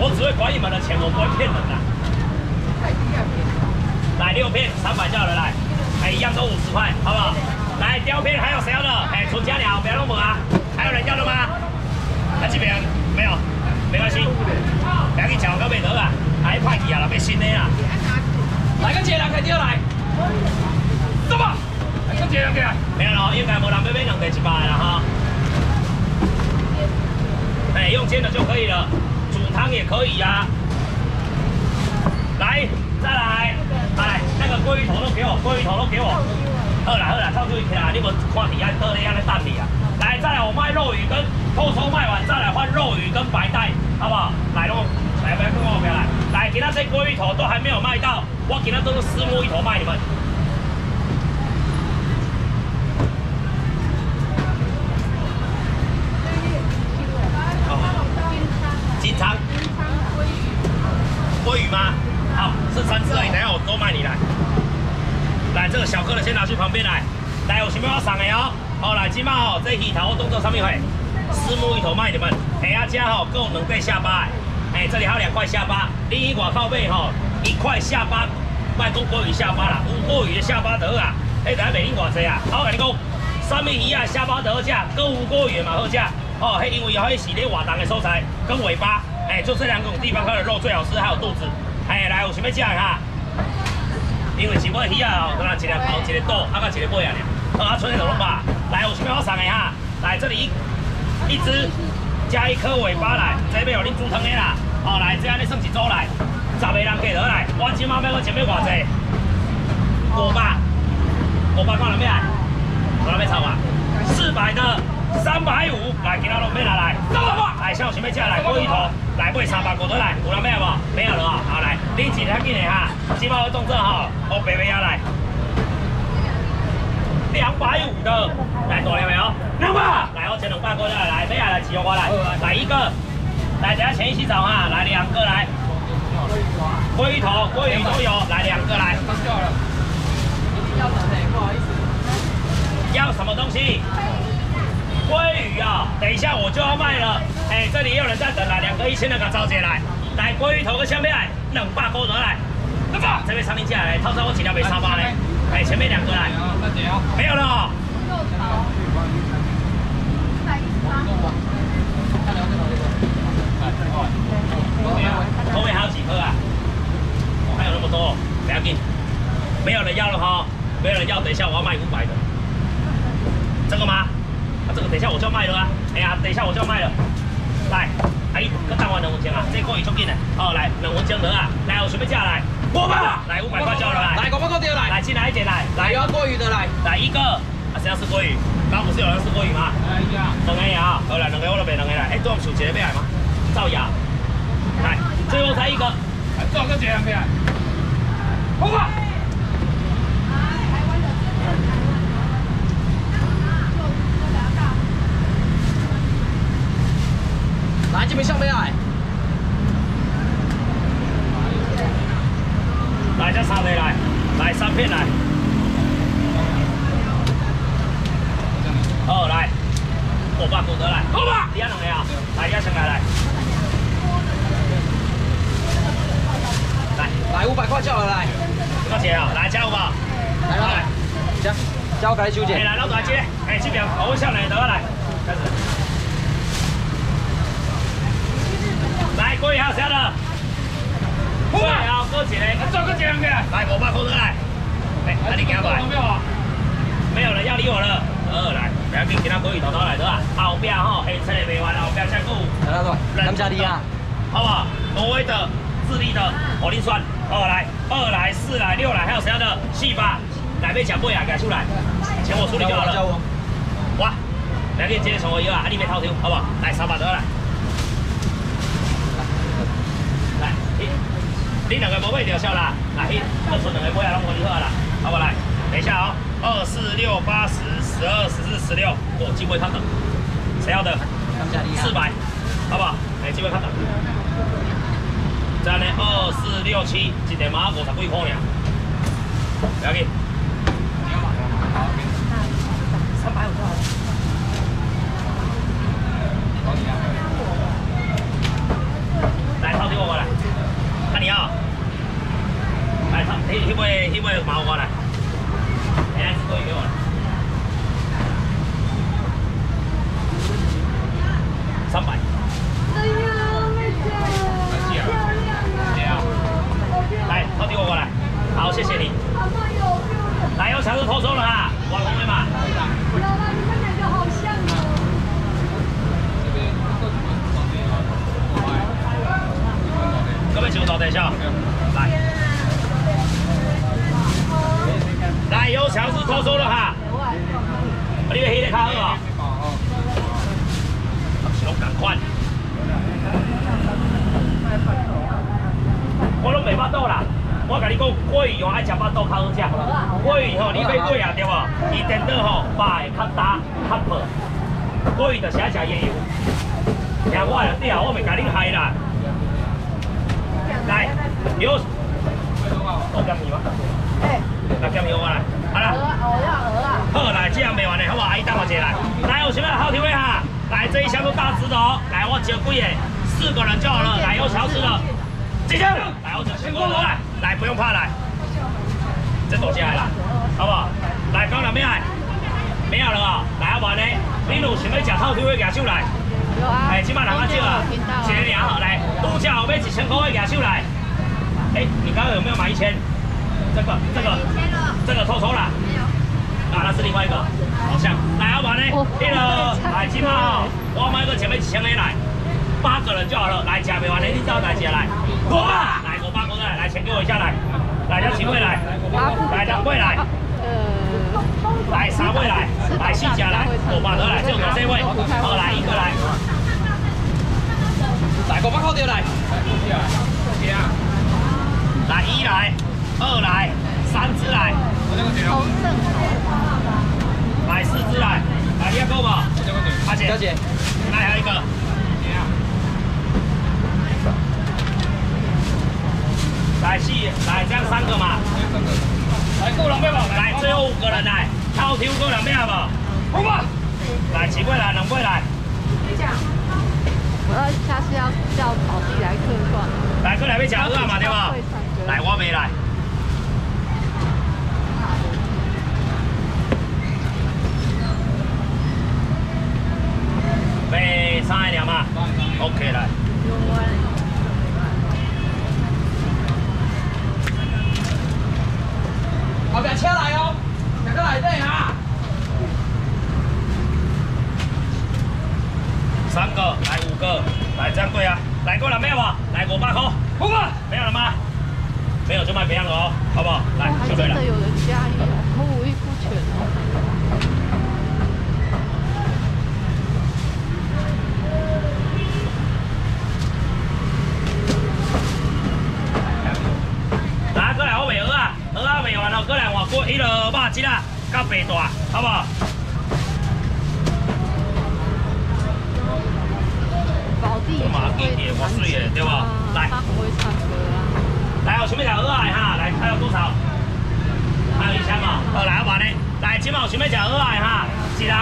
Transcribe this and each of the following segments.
我只会管你们的钱，我不会骗人的。来六片，三百叫人来，哎，一样都五十块，好不好？来雕片还有谁要的？哎，纯家鸟，不要弄我啊！还有人要的吗？那这边没有，没关系，不要去抢到没得啊，还快去啊，别新的啊。来个接人开掉来，走吧，来个接人开，没有了，应该无人要买两袋一百了哈。哎，用尖的就可以了，汤也可以呀。来，再来，来那个鲑鱼头都给我，鲑鱼头都给我。好了好啦，套出去啦，你无看底下倒咧安尼等你啊。来，再来我卖肉鱼跟偷偷卖完，再来换肉鱼跟白带，好不好？来喽，来不要跟我不要来。来，其他这鲑鱼头都还没有卖到，我给他都是私摸一头卖你们。金仓。鲑鱼吗？好，是三只而已，等下我都卖你来。来，这个小颗的先拿去旁边来。来，有什么要上的哦？好，来，今麦哦，这鱼头动作上面会私摸一头卖你们。下加吼够两对下巴，哎，这里还有两块下巴。另一挂靠背吼，一块下巴，卖公鲑鱼下巴啦，乌鲑鱼的下巴得啊。哎，等下卖恁偌济啊？好，跟你讲，三面鱼啊，下巴得价，跟乌鲑鱼嘛好价。哦，嘿，因为还是咧活动的素材，跟尾巴，哎，就这两种地方它的肉最好吃，还有肚子。哎，来，有想要吃的哈？因为是我鱼啊，吼，可能一个头，一个肚，啊，甲一个尾啊，好，啊，剩下就拢吧。来，有想要我送的哈？来，这里一一只加一颗尾巴来，这边有恁煮汤的啦。好，来，这样你算一组来，十个人客得来。我今晚要我前面偌济？五百，五百看哪边来？哪边炒啊？四百的，三百五，来，其他拢免拿来。走吧，来，像有想要吃来，过一头，来买三百骨头来，有人买无？没有了啊，好来，拎起来紧的哈，鸡包的动作哈，我白白下来。两百五的，来多了没有？两百，来我前两百过来，来买下来几我来，来一个，来等下钱一起找哈，来两个来，鲑鱼头、鲑鱼都有，来两个来。要什么东西？鲑鱼啊，等一下我就要卖了。哎，这里也有人在等来，两个一千的给招姐来，来鲑鱼头跟香面来，两百够得来。两百，这边长林进来，套上我几条没沙发嘞。哎，前面两个来，没有了哦。后面还有几颗啊？还有那么多，不要紧，没有人要了哈，没有人要，等一下我要卖五百的。这个吗？啊，这个等一下我就要卖了啊！哎呀，等一下我就要卖了。来，哎，跟大碗两分钱啊，这个鱼足紧的。哦，来两分钱得啊，来我随便价来，五百，来五百块交了来。来，五百块掉来。来，进来一点来，来，要鲑鱼的来，来一个。啊，谁要吃鲑鱼？刚刚不是有人吃鲑鱼吗？来一个。两个呀，好来两个我都卖两个来。哎，多少钱一个要来吗？造谣。来，最后才一个。来，多少个钱要来？五百。来，这边上面来。来，这三片来，来三片来。好，来，五百骨得来，好吧，你要两个啊？来，要上来来。来，来五百块叫了来。多少钱啊？来加五吧。来来，加，加我给你收钱。来，老大姐，哎，这边我上来得来，开始。来，鲑鱼还有谁的？五百啊，多几嘞？做个奖的。来，五百块得来。哎，那你给他买。没有啊？没有人要理我了。二，来，不要紧，其他鲑鱼偷偷来得啊。后边吼，黑车的卖完，后边再顾。来来来，感谢你啊。好不好？挪威的、智利的，我另算。二来，二来，四来，六来，还有谁要的？细吧，来杯抢不呀？给出来，钱我处理就好了。哇，来给接从我一啊，你别掏丢，好不好？来，三百得来。来，你两个无买着笑啦，来，我剩两个买啊，拢我你好啦，好不来？等一下哦，二四六八十十二十四十六，我机会看等，谁要的？四百，好不好？哎，机会看等。再呢二四六七，一个马五十几块尔，不要紧。三百五多少？来，掏丢。尾麻烦过来，哎，这个给我来，三百。哎呀，妹姐，漂亮啊！来，头递我过来，好，谢谢你。阿妈有漂亮。来，有抢是偷收了哈，网红的嘛。有了，你们两个好像哦。各位请坐等一下，来，有抢是偷收了哈。你要迄个较好。哦。是拢共款。我拢袂巴肚啦，我甲你讲，桂鱼哦。爱食巴肚较好食。桂鱼吼，你买桂啊对无？伊电脑吼肉会较大较薄，桂鱼就是爱食椰油。听我啦，对啊，我袂甲你害啦。来，有，我减油吗？哎，来减油我来，好啦。鹅，我要鹅啊。好，来，这样卖完的，好不好？阿姨等我一下来。来，有什么好听的哈？来，这一箱都大只的哦。来，我几个耶，四个人就好了。来，有小只的，几箱？来，我只先过来。来，不用怕，来，这躲起来了，好不好？来，刚了没来？没有了哦。来，好不好呢？你有想要吃套厅的举手来。有啊。哎，起码两个少啊，几个两好来，度假我们一千块的举手来。哎，你刚刚有没有买一千？这个，这个，这个偷偷了。啊，那是另外一个，好像。来，老板呢？那个来金嘛哈，我买个前面几千个来，八个人就好了。来，吃不完的你找哪几来？我吧，来我八个人，来钱给我一下来，来叫几位来？来两位来。呃。来三位来，来四家来，我八个来，就我这位，二来一个来。来我八扣掉来。来一来，二来，三只来。好正。来四只来，来你要够吗？阿姐，小姐，来还有一个。来四，来这样三个嘛。来够两百吧？来最后五个人来，超挑够两百吧？好吧。来几位来？两位来。我要下次要叫宝弟来客串。来过来要吃鹅啊嘛对吧？来我没来。买三个了嘛？OK 来。后边车来哦，大家来对哈。三个，来五个，来这样对啊，来过了没有啊？来五百块，五个，没有了吗？没有就卖别样了哦，好不好？来，就对了。真的有人加一，我五一不全哦。来，过来我卖鹅啊，鹅啊卖完了，过来换过迄个肉质啊，较白大，好不好？宝弟马弟弟我水的对吧？来，他很会唱歌啊。来，有想要吃鹅啊哈？来，还有多少？还有一箱嘛？好，来好吧呢？来，今晚有想要吃鹅啊哈？一人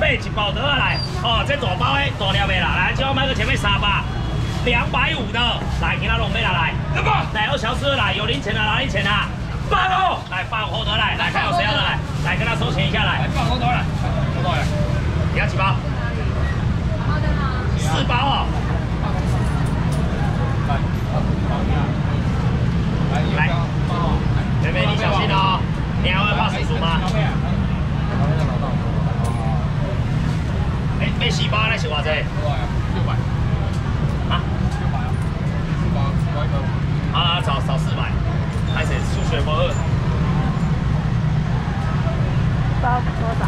买一包鹅来，哦，这大包的大粒的啦，来，今晚买个前面三百，两百五的，来，其他拢买啦来。两百。来，有小吃的来，有零钱的拿零钱啊。八个，来八个后头来，来看有谁要的来，来跟他收钱一下来。八个后头来，后头来。你要几包？四包哦。来，妹妹你小心哦，你还会怕叔叔吗？哎，买四包那是偌济？六百。啊？六百啊？四包，四包一个。啊，少少四百，还是数学不好。包多少？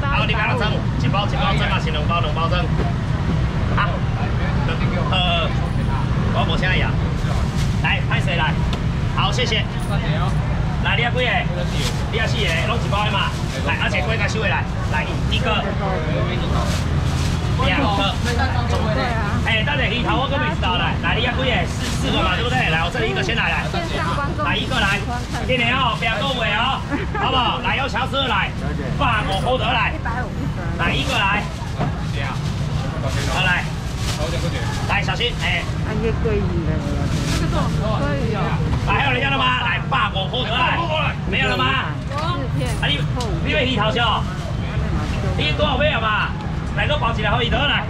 好，你不要称，一包一包蒸啊，是两包两包蒸。啊？呃，我无请伊啊。来，派谁来？好，谢谢。来，你要几个？你要四个，拢一包的嘛。来，而且贵甲收回来，来一个，两个。哎，等下鱼头我根本知道来，来你要几个？四四个嘛，对不对？来，我这里一个先来来。来一个来，今年哦，不要够尾哦，好不好？来，有乔治来，法国侯德来，来一个来。好来。来，小心，哎。还有鲑鱼的。这个做鲑鱼哦。来，还有人要了吗？来，法国火德来。没有了吗？四片啊，你你要鱼头烧？你多少尾啊嘛？来个包起来好鱼头来，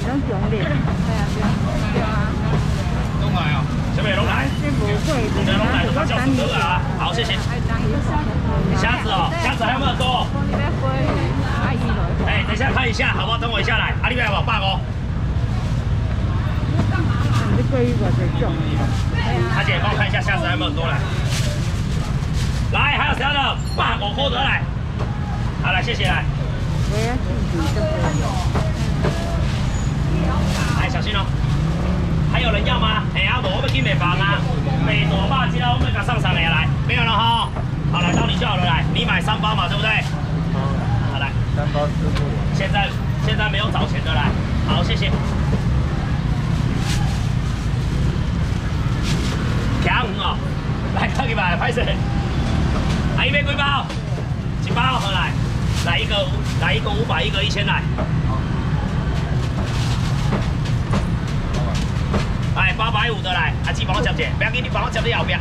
来，拢强烈，对啊对啊对啊，都来哦。什么龙来？这无贵的，这龙来都叫什么啊？好，谢谢。虾子哦，虾子还有没有多？哎，等一下看一下，好不好？等我一下来。阿里边有八个。你贵一个最重。阿姐，帮我看一下虾子还有没有多？来。来，还有谁的？八五颗得来。好，来，谢谢来。我要自己都可以。来，小心哦。还有人要吗？哎呀，我们去美房啊，美朵霸鸡啦，我们给上上来来，没有了哈。好，来到你就好了来，你买三包嘛，对不对？好来，三包师傅。现在现在没有找钱的来，好，谢谢。强哦，来看一把，拍谁？来一杯龟包？几包好来？来一个，来一个五百，一个一千来。来八百五的来，阿志帮我接者，不要紧，你帮我接在后边。